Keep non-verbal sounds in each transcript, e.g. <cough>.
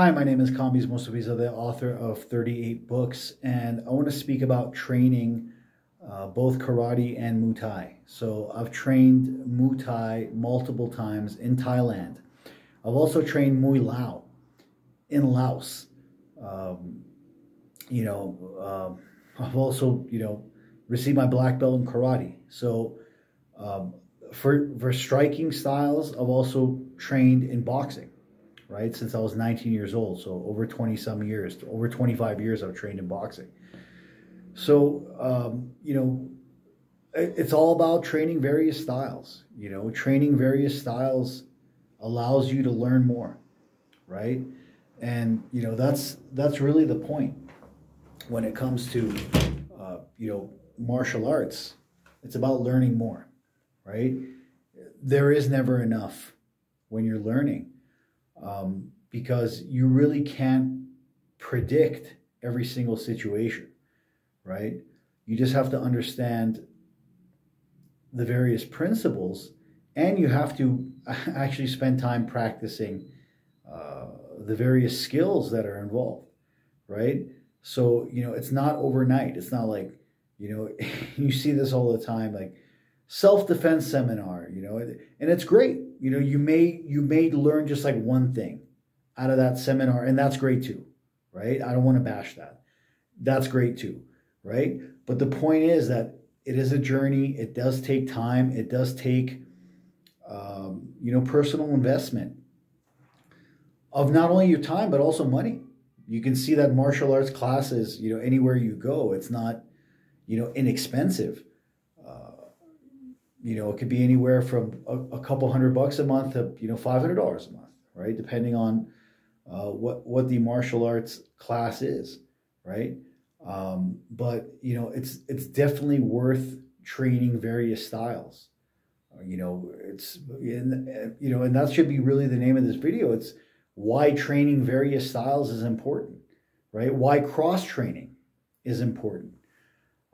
Hi, my name is Kambiz Mostofizadeh, the author of 38 books, and I want to speak about training uh, both karate and Muay Thai. So I've trained Muay Thai multiple times in Thailand. I've also trained Muay Lao in Laos. Um, you know, uh, I've also, you know, received my black belt in karate. So um, for, for striking styles, I've also trained in boxing right? Since I was 19 years old. So over 20 some years, over 25 years, I've trained in boxing. So, um, you know, it's all about training various styles. You know, training various styles allows you to learn more, right? And you know that's that's really the point when it comes to uh, you know martial arts. It's about learning more, right? There is never enough when you're learning um, because you really can't predict every single situation, right? You just have to understand the various principles and you have to <laughs> actually spend time practicing uh, the various skills that are involved, right? So, you know, it's not overnight. It's not like, you know, <laughs> you see this all the time, like self-defense seminar, you know, and it's great. You know, you may you may learn just like one thing out of that seminar, and that's great too, right? I don't want to bash that. That's great too, right? But the point is that it is a journey. It does take time. It does take, um, you know, personal investment of not only your time but also money. You can see that martial arts classes, you know, anywhere you go, it's not, you know, inexpensive. You know, it could be anywhere from a, a, couple hundred bucks a month to you know five hundred dollars a month, right? Depending on uh, what what the martial arts class is, right? Um, but you know, it's it's definitely worth training various styles. Uh, you know, it's in, you know, and that should be really the name of this video. It's why training various styles is important, right? Why cross training is important.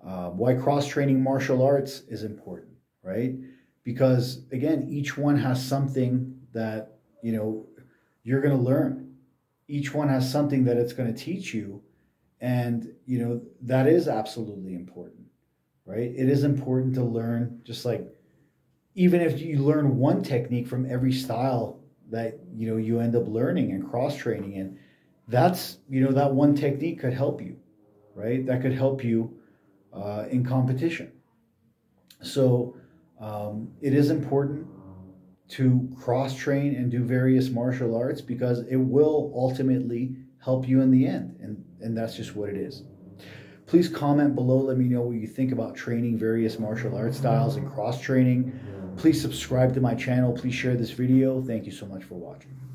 Uh, why cross training martial arts is important, right? Because again, each one has something that you know you're going to learn. Each one has something that it's going to teach you and you know that is absolutely important right? It is important to learn just like even if you learn one technique from every style that you know you end up learning and cross training in that's you know that one technique could help you right? That could help you uh, in competition. So um, it is important to cross train and do various martial arts because it will ultimately help you in the end. And, and that's just what it is. Please comment below. Let me know what you think about training various martial art styles and cross training. Please subscribe to my channel. Please share this video. Thank you so much for watching.